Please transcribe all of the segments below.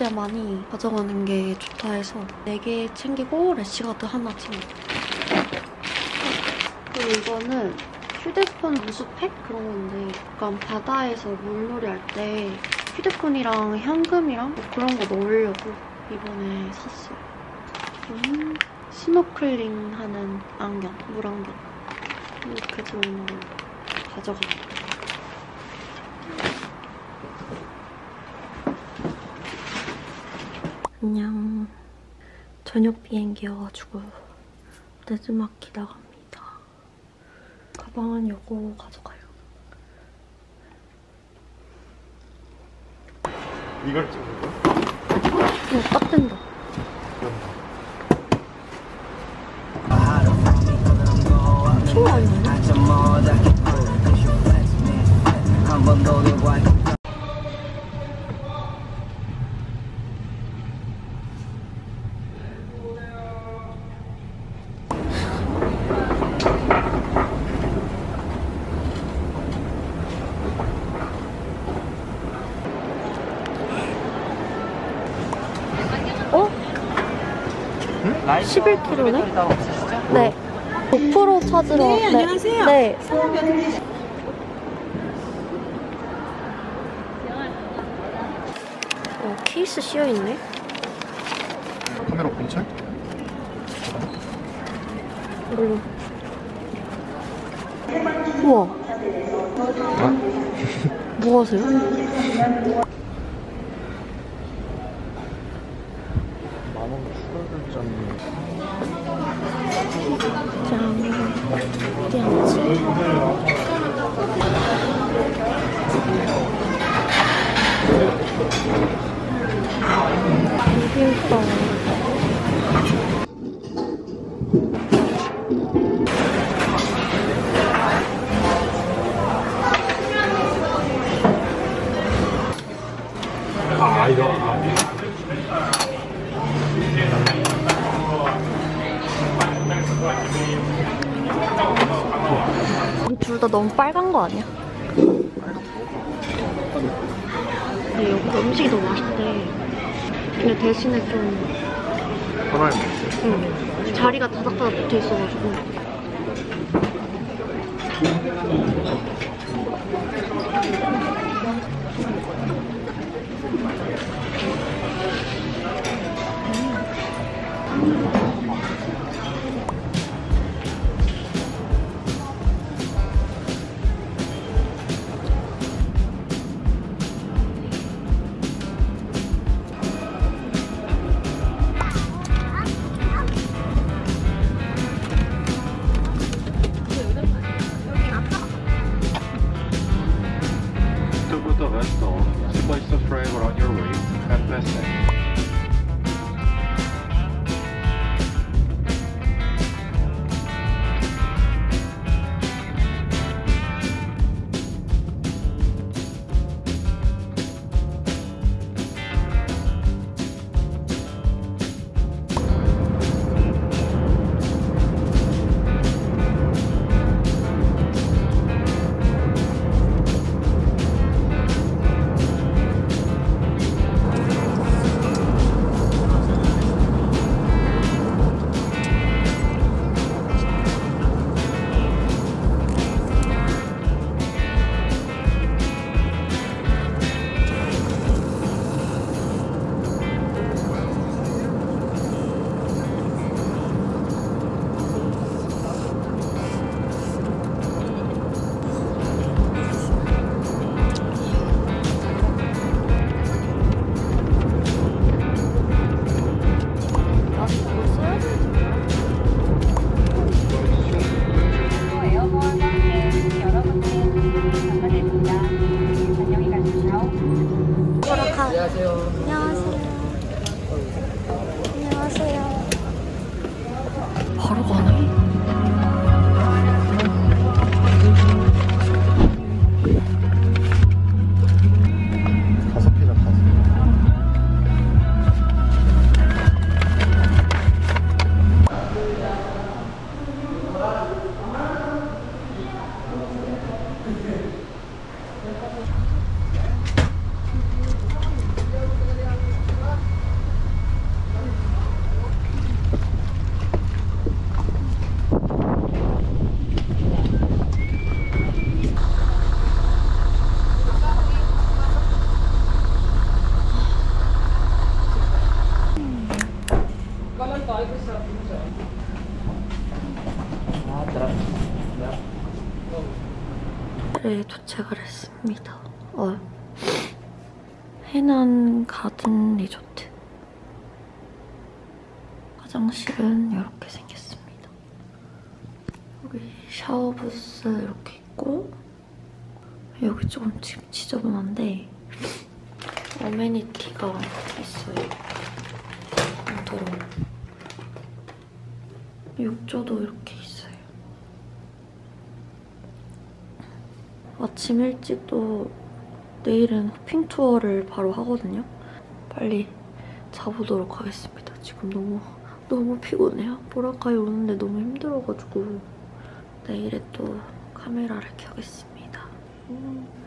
최대한 많이 가져가는 게 좋다 해서 4개 챙기고 래시가드 하나 챙겨. 그리고 이거는 휴대폰 방수팩 그런 건데 약간 바다에서 물놀이 할 때 휴대폰이랑 현금이랑 뭐 그런 거 넣으려고 이번에 샀어요. 음, 스노클링 하는 안경, 물안경. 이렇게 들어있는 거 가져갈게요. 안녕. 저녁 비행기여가지고 늦음막 기다갑니다. 가방은 요거 가져가요. 이걸 찍는 거야? 이거 딱 된다. 친구 아니야? 어? 11kg네? 네. 고프로 찾으러. 네, 안녕하세요. 네. 어, 케이스 씌어있네? 대신에 좀 하나에 응, 자리가 다닥다닥 붙어 있어가지고. driver on your way and press day. 아침 일찍도 내일은 호핑 투어를 바로 하거든요. 빨리 자보도록 하겠습니다. 지금 너무 너무 피곤해요. 보라카이 오는데 너무 힘들어가지고 내일에 또 카메라를 켜겠습니다. 음.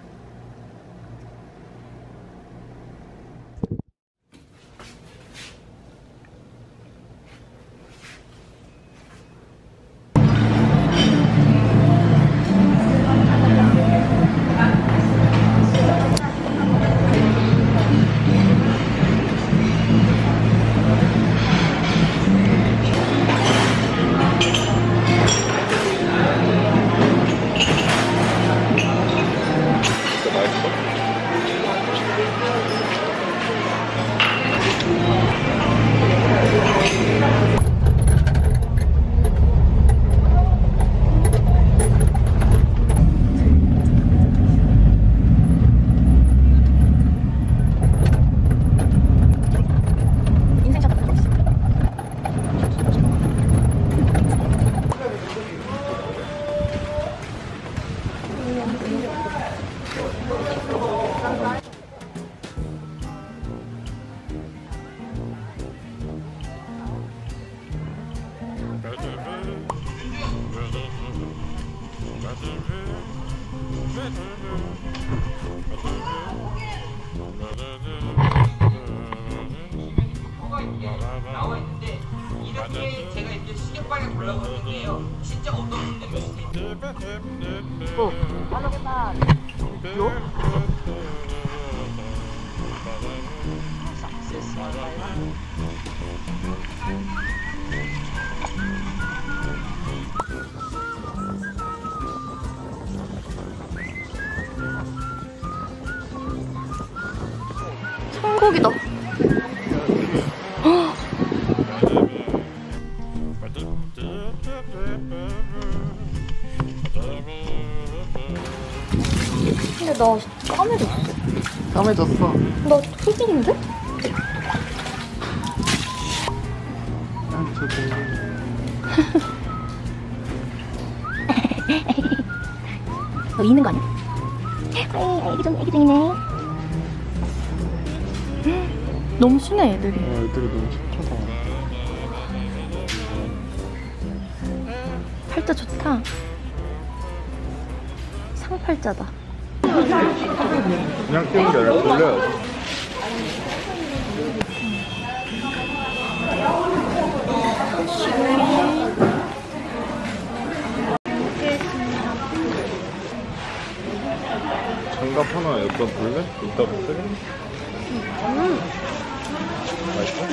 까매졌어. 나 흑인인데? 아, 너 있는 거 아니야? 아이, 애기 좀, 애기 중이네. 너무 순해 애들이. 어, 애들이 너무 착하다. 팔자 좋다. 상팔자다. 그냥 끼운 게 아니라 돌려야지. 장갑 하나 여기다 볼래? 이따 볼래? 음. 맛있어?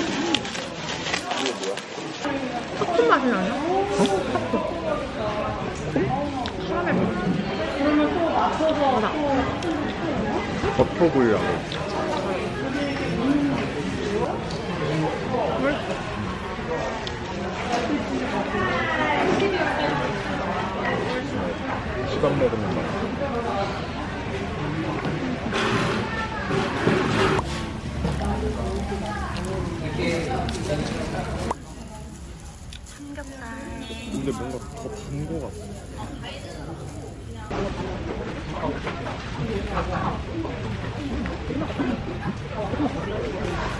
섞은 맛이 나요? 버터 불량. 시간 먹으면 맛있어. 근데 뭔가 더 단 거 같아.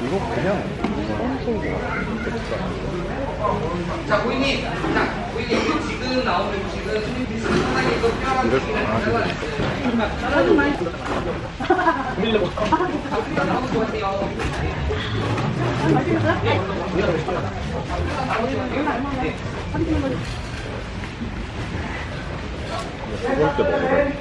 이거 그냥. 맥주 자, 고객님. 자, 고객님. 지금 나오는 또 뼈가 이래서 강아지들. 먹을 때 먹으래. 어, 근데 막 손으로 먹으려고.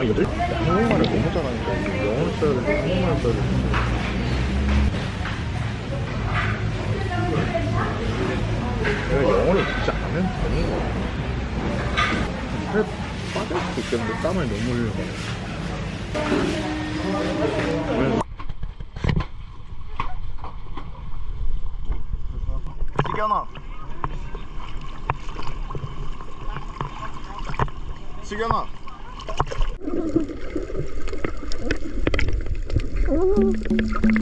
한국말을 너무 잘하니까 이거 영어를 써야 되는데 한국말을 써야 되는데 내가 영어를 진짜 안 해도 되는 거야 살에 빠질 수도 있겠는데 땀을 너무 흘려가지고 지견아 지견아 유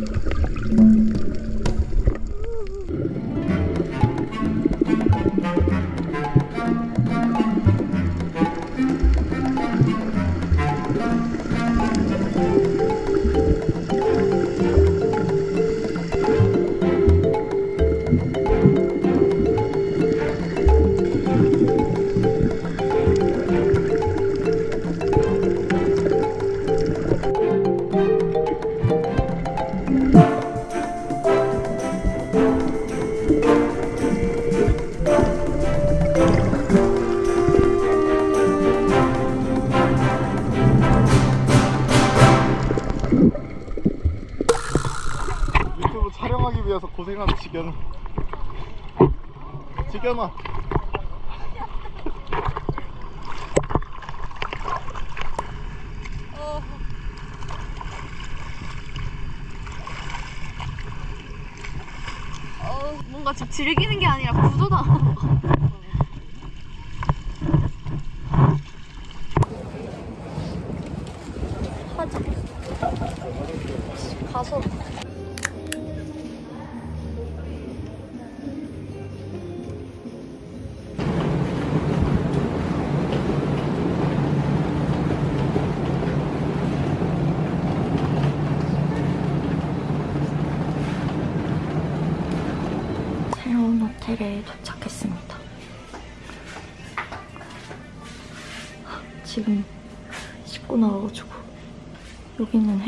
뭔가 좀 즐기는 게 아니라 구조당하는 거 하자.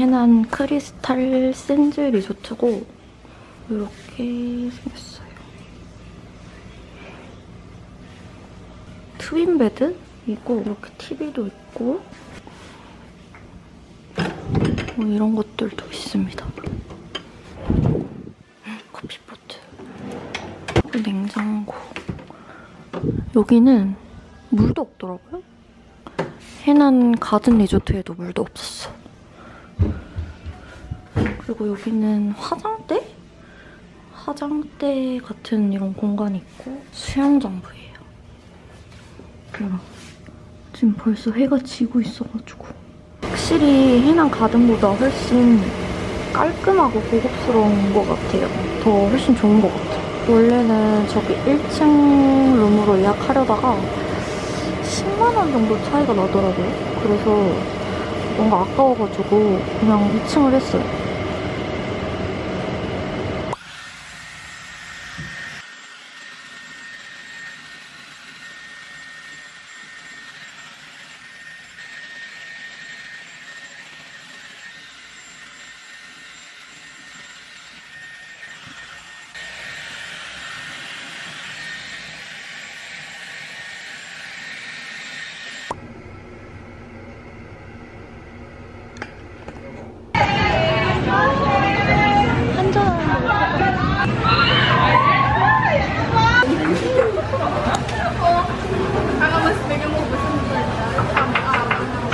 해난 크리스탈 샌즈 리조트고 이렇게 생겼어요. 트윈 베드이고 이렇게 TV도 있고 뭐 이런 것들도 있습니다. 커피포트 냉장고. 여기는 물도 없더라고요. 해난 가든 리조트에도 물도 없었어. 그리고 여기는 화장대? 화장대 같은 이런 공간이 있고 수영장부예요. 이런. 지금 벌써 해가 지고 있어가지고 확실히 해난 가든보다 훨씬 깔끔하고 고급스러운 것 같아요. 더 훨씬 좋은 것 같아요. 원래는 저기 1층 룸으로 예약하려다가 10만 원 정도 차이가 나더라고요. 그래서 뭔가 아까워가지고 그냥 2층을 했어요.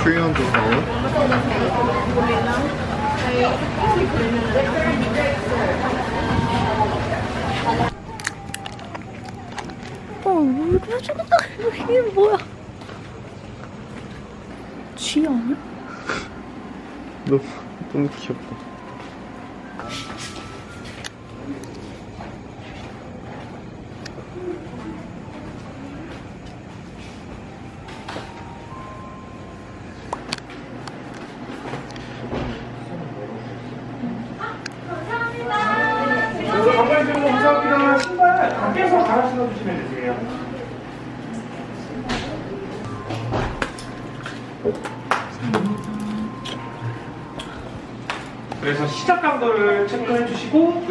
트리언드 파워 어, 왜 저런다. 이게 뭐야? 쥐 아니야? 너무, 너무 귀엽다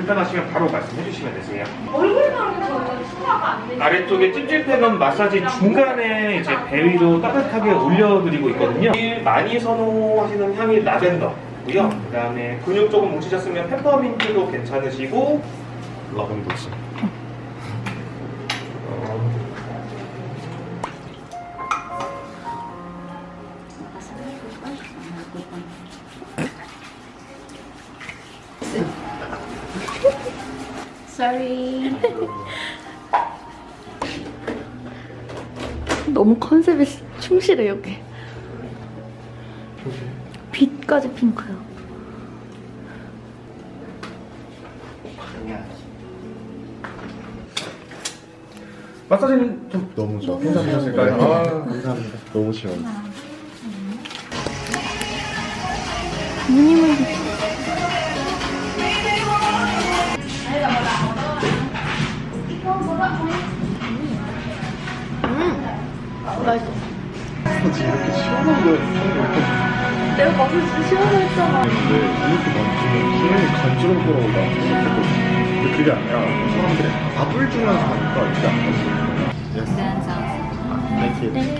불편하시면 바로 말씀해 주시면 되세요. 아래쪽에 찜질팩은 마사지 중간에 이제 배 위로 따뜻하게 올려드리고 있거든요. 제일 많이 선호하시는 향이 라벤더고요. 그다음에 근육 조금 뭉치셨으면 페퍼민트도 괜찮으시고. Sorry. 빛까지 핑크야. 마사지는 좀 너무 좋아. 괜찮으실까요? 아, 감사합니다. 너무 시원해. 부모님은 맛있어. 사실 이렇게 시원한 거 처음 내가 진짜 시원했잖아. 근데 이렇게 만지면 기분이 간지러울 거라고 나 생각했거든. 근데 그게 아니라 사람들이 밥을 주면서 하니까 이게 안 맛있어. Yes. Thank you. Thank you.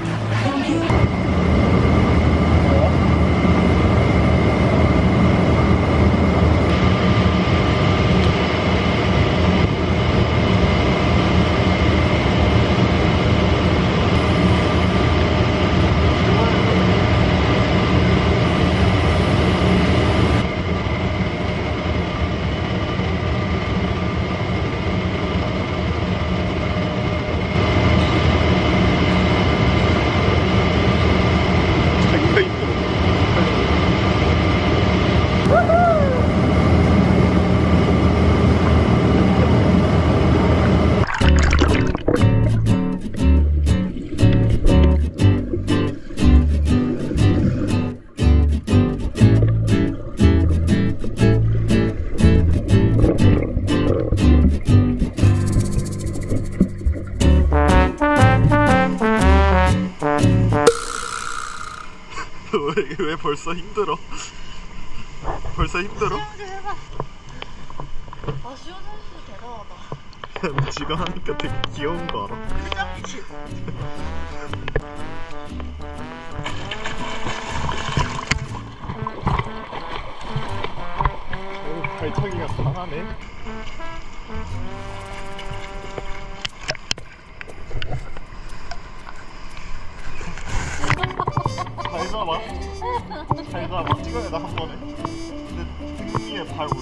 왜, 왜 벌써 힘들어? 벌써 힘들어? 아 수영 선수 대단하다. 지가 하니까 되게 귀여운 거 알아? 오, 발차기가 강하네. 잘 잡아. 잘 잡아. 찍어야 나 한 번에. 근데 등 위에 발 올려.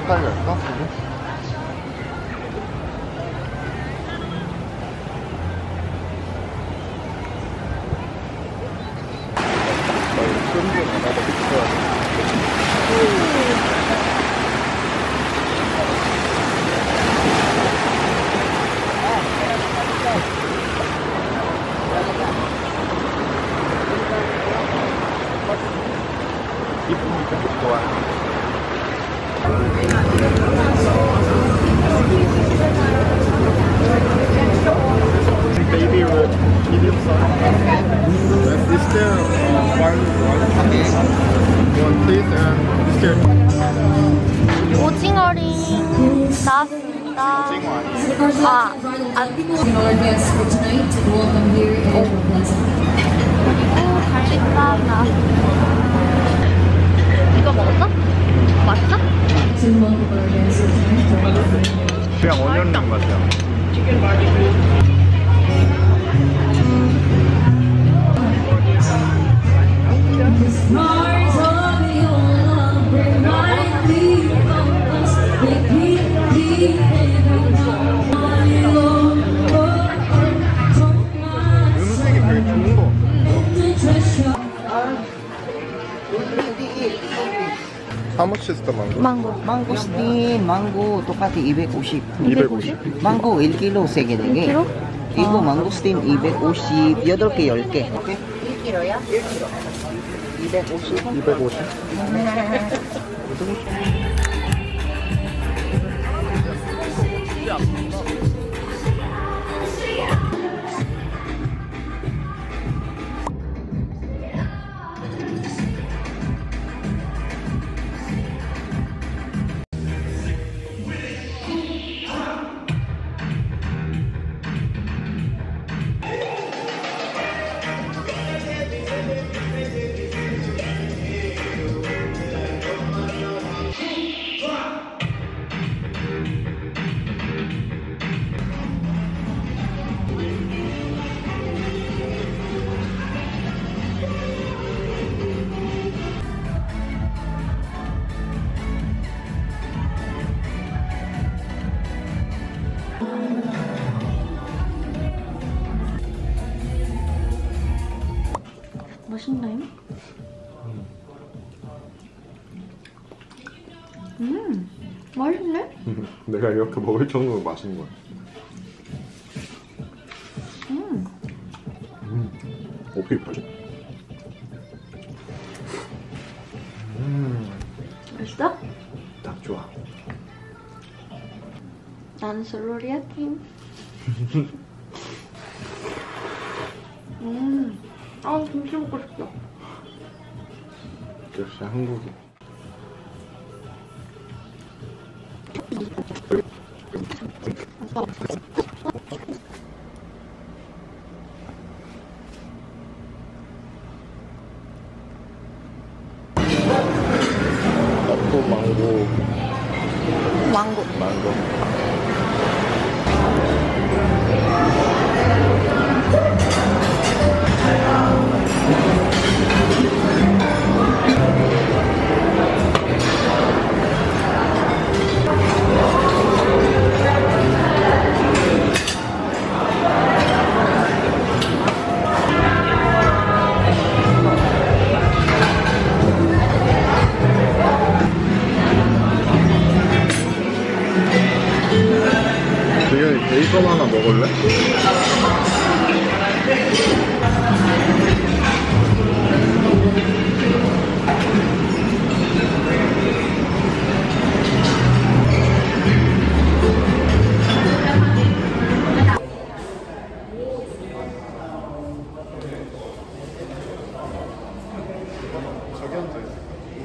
헷갈려 할까? 이쁘니까 좋아. baby roll, medium size. Is there uh, one, one, one please, and is there 오징어링 나왔습니다. 아니에요? 아, 아 our guests for tonight and welcome here in Edward Plaza. 그리고 갈릭밥 나왔습니다. 이거 먹었어? 맛있어? 그냥 원년랑 맛이야. How much is the mango? 망고. 망고스틴 망고 똑같이 250 250. 망고 1kg 3개 4개 1kg? 이거 망고스틴 250 8개 10개 오케이? 1kg야? 1kg 250 250. 이렇게 먹을 정도로 맛있는 거야. 음, 어떻게 팔지? 음, 맛있어? 딱 좋아. 난 슬로리아 팀. 음. 아, 김치 먹고 싶다. 역시 한국이. Oh,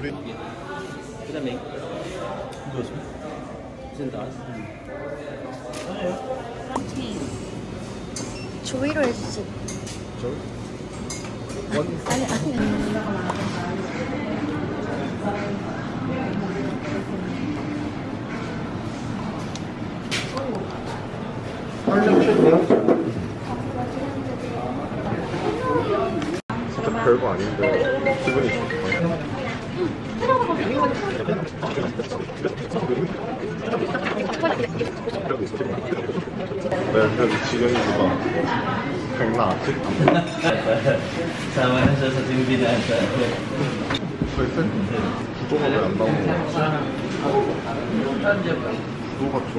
우리 조이로 해주지. 저 원. 아니, 아니. 진짜 별거 아닌데 기분이 좋다. 내가 그래도 백나 na siya sa team binasa. 절대 구도가 왜 안 나오는 거야? 구도가 좀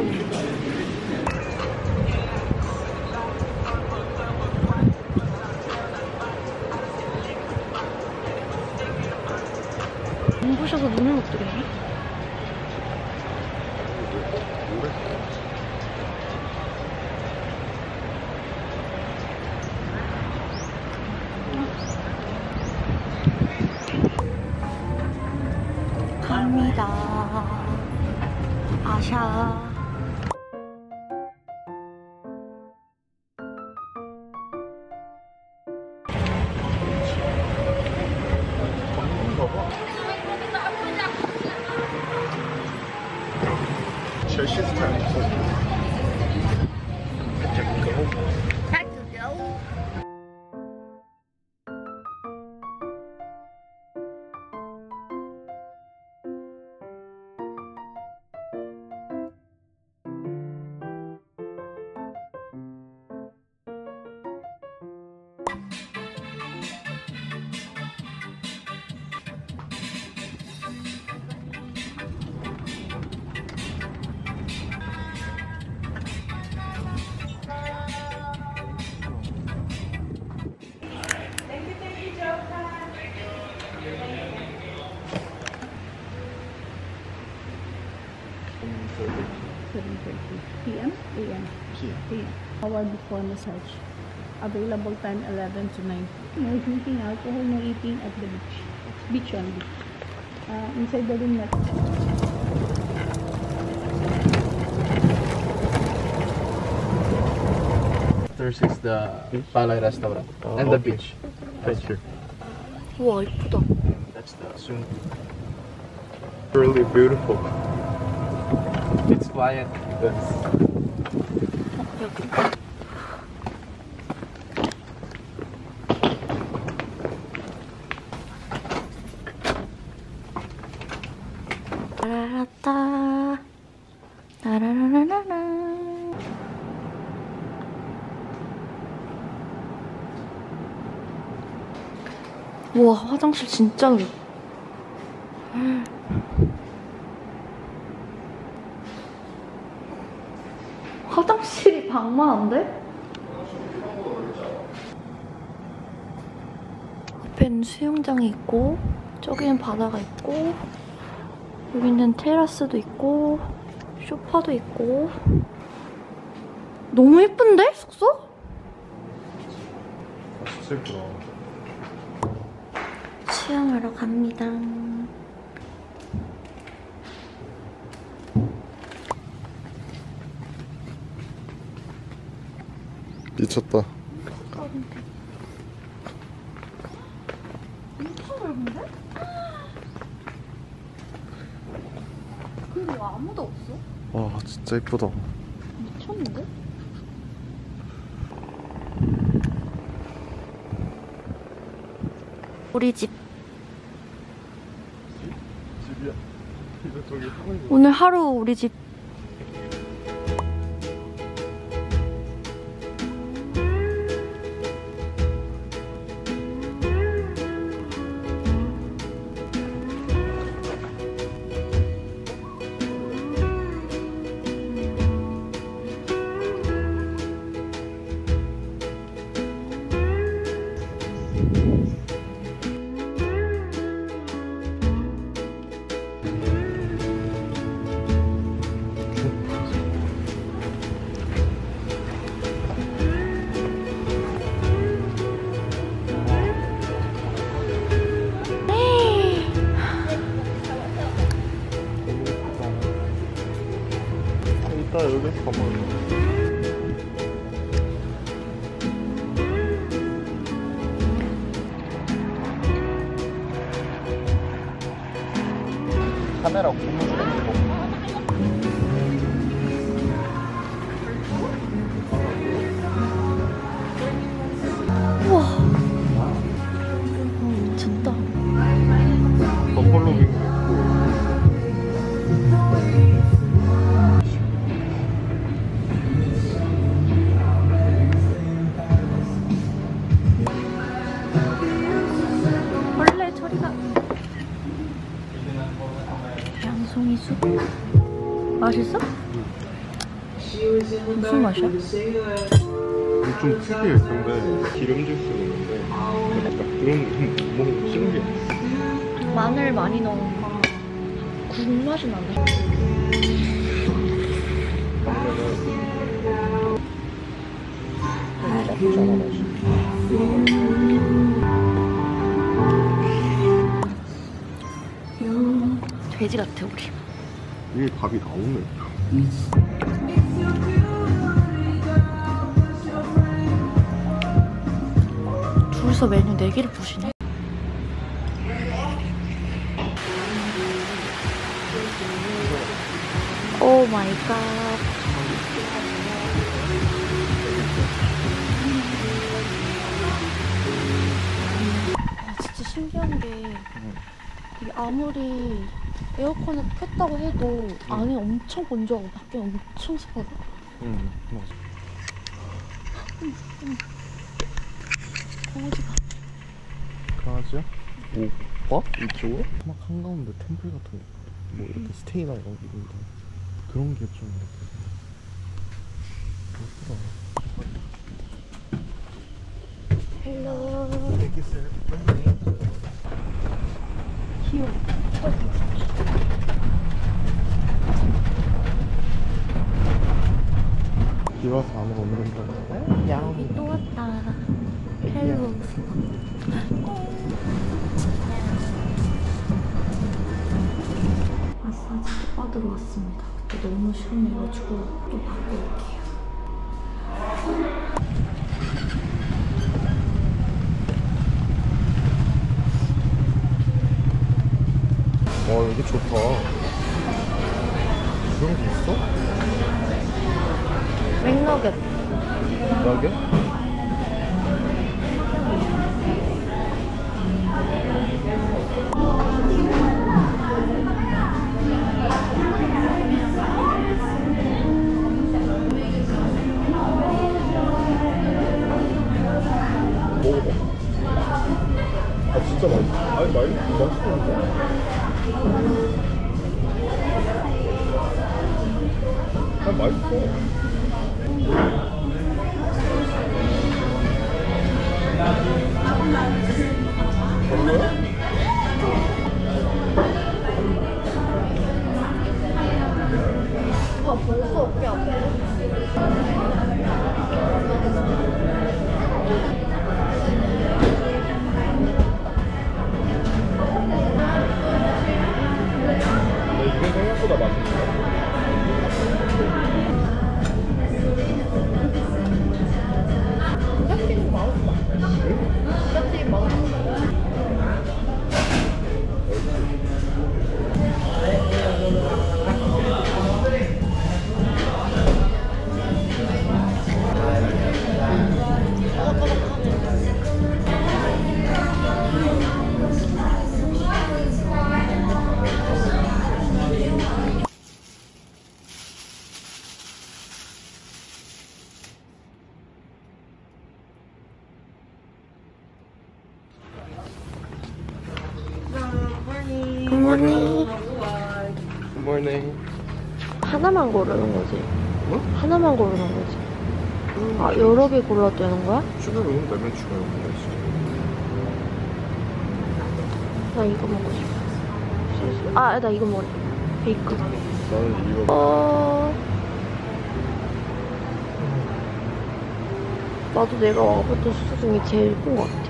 갑니다. 아샤. available time 11 to 9. No drinking alcohol, no eating at the beach. Beach only. Uh, inside the room, not. There's is the Palay restaurant oh, and the beach. Picture. Wow, puto. That's the soon. Really beautiful. It's quiet. Yes. 화장실 진짜 넓 화장실이 방만한데? 옆에는 수영장이 있고 저기는 바다가 있고 여기는 테라스도 있고 소파도 있고 너무 예쁜데 숙소? 진짜 예쁘다. 수영하러 갑니다. 미쳤다. 엄청 넓은데? 근데 왜 아무도 없어? 와 진짜 예쁘다. 미쳤는데? 우리 집 집이야. 이제 저기 하고 있는 오늘 하루 우리 집 카메 좀 특이해. 근데 기름질 수도 있는데 약간 그런 게 뭔가 신기해. 마늘 많이 넣은 국 맛이 나네. 돼지 같아 우리 이게 밥이 나오네. 둘 이서 메뉴 4개를 보시네. 오 마이 갓 아, 진짜 신기한 게 이게 아무리 에어컨을 켰다고 해도 안에 엄청 건조하고 밖에 엄청 습하다 응, 맞아. 강아지가 강아지야? 오, 어? 이쪽으로? 막 한가운데 템플 같은 거. 뭐 이렇게 스테이나 이런 게 있는데 그런 게좀 Hello 예쁘다. 귀여워 비 와서 안으로 오는 건가? 여기 또 왔다 hello 마사지 또 받으러 왔습니다 그때 너무 시원해가지고 또 받고 올게요 와 여기 좋다. 그런 게 있어? 맥너겟? 먹 진짜 맛있어. 아니 맛있 맛있었는데. 아 맛있어. 아 벌써 어깨 아파 하나만 고르는 거지. 하나만 고르는 거지. 아, 여러 개 골라도 되는 거야? 추가로 라면 추가로 먹을 수 있어. 나 이거 먹고 싶어. 아, 나 이거 먹을래. 베이컨. 나는 이거 어... 나도 내가 와봤던 숙소 중에 제일 예쁜 것 같아.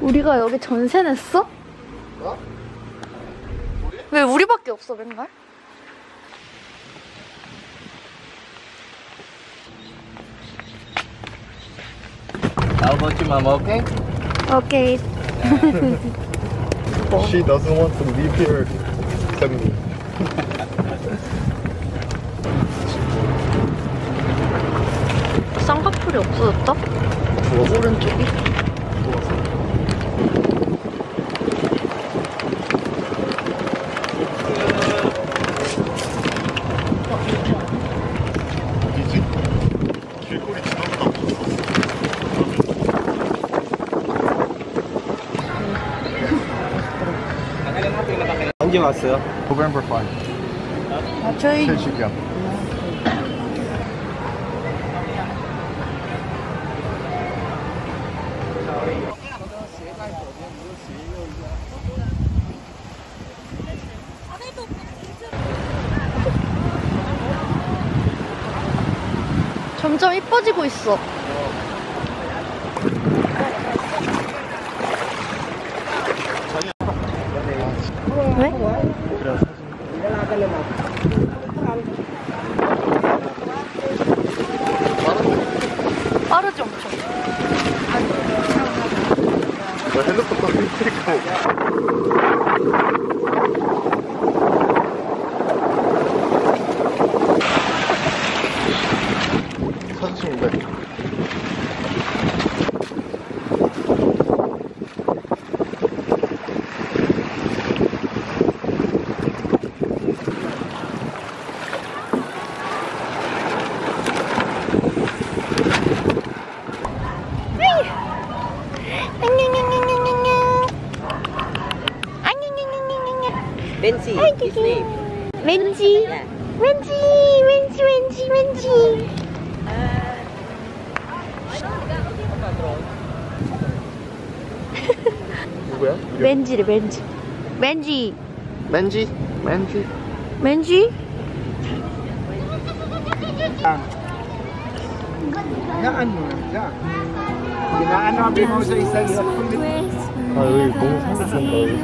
우리가 여기 전세 냈어? 왜 우리밖에 없어 맨날? How about you, mama? Okay? 오케이. She doesn't want to leave here. 왔어요? November 5. 아, 저희 70년. 점점 이뻐지고 있어. 왜? 그래 사진. 빠르지 엄청. 너 핸드폰 끊기고. 사진 찍는데. Bensi, his name. 왠지, 왠지, 왠지, 왠지, 왠지. 누구야? 왠지래, 왠지. 왠지, 맨지? 맨지? 왠지. 아 여기 너무 살고 싶다.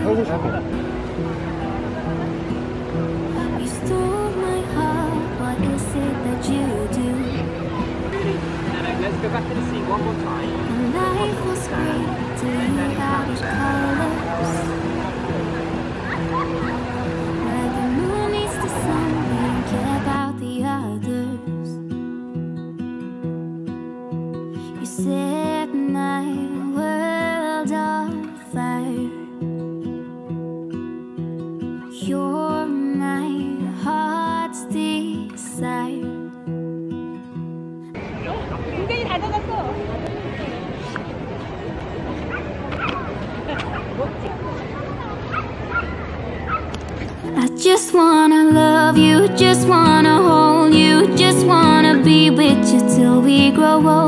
여기 살고 싶어. You stole my heart. What is it that you do? Let's go back to the sea one more time. Life was great till you had its colors. Just wanna hold you, just wanna be with you till we grow old.